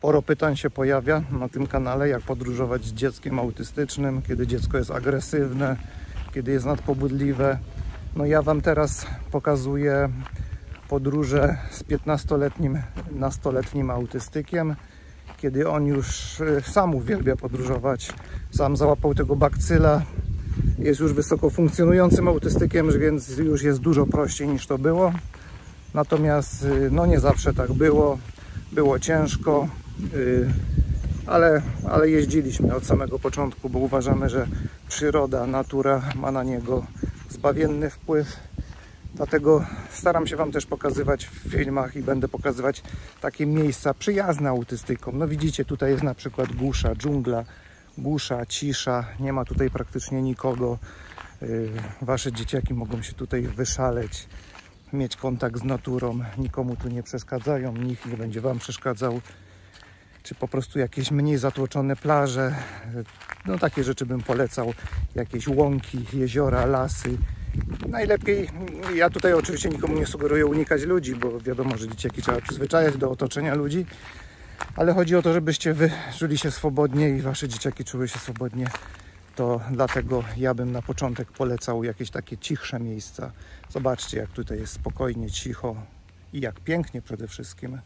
Sporo pytań się pojawia na tym kanale, jak podróżować z dzieckiem autystycznym, kiedy dziecko jest agresywne, kiedy jest nadpobudliwe. No ja Wam teraz pokazuję podróże z 15-letnim, nastoletnim autystykiem, kiedy on już y, sam uwielbia podróżować, sam załapał tego bakcyla, jest już wysoko funkcjonującym autystykiem, więc już jest dużo prościej niż to było. Natomiast y, no nie zawsze tak było, było ciężko, ale, ale jeździliśmy od samego początku, bo uważamy, że przyroda, natura ma na niego zbawienny wpływ. Dlatego staram się Wam też pokazywać w filmach i będę pokazywać takie miejsca przyjazne autystykom. No widzicie, tutaj jest na przykład gusza, dżungla, gusza, cisza, nie ma tutaj praktycznie nikogo. Yy, Wasze dzieciaki mogą się tutaj wyszaleć, mieć kontakt z naturą, nikomu tu nie przeszkadzają, nikt nie będzie Wam przeszkadzał. Czy po prostu jakieś mniej zatłoczone plaże, no takie rzeczy bym polecał, jakieś łąki, jeziora, lasy. Najlepiej, ja tutaj oczywiście nikomu nie sugeruję unikać ludzi, bo wiadomo, że dzieciaki trzeba przyzwyczajać do otoczenia ludzi, ale chodzi o to, żebyście wy czuli się swobodnie i wasze dzieciaki czuły się swobodnie. To dlatego ja bym na początek polecał jakieś takie cichsze miejsca. Zobaczcie, jak tutaj jest spokojnie, cicho i jak pięknie przede wszystkim.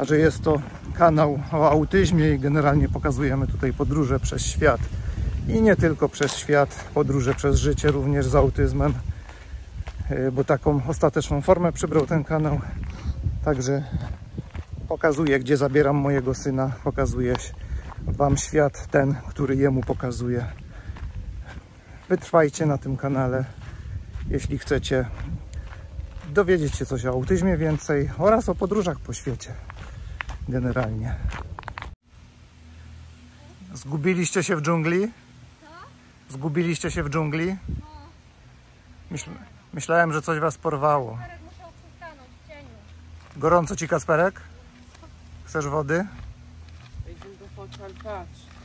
A że jest to kanał o autyzmie i generalnie pokazujemy tutaj podróże przez świat. I nie tylko przez świat, podróże przez życie również z autyzmem, yy, bo taką ostateczną formę przybrał ten kanał. Także pokazuję, gdzie zabieram mojego syna, pokazuję Wam świat ten, który jemu pokazuje. Wytrwajcie na tym kanale, jeśli chcecie dowiedzieć się coś o autyzmie więcej oraz o podróżach po świecie generalnie. Zgubiliście się w dżungli? Zgubiliście się w dżungli? Myśl, myślałem, że coś was porwało. Gorąco ci Kasperek? Chcesz wody?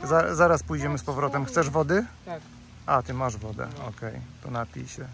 Za, zaraz pójdziemy z powrotem. Chcesz wody? Tak. A, ty masz wodę. Okej, to napij się.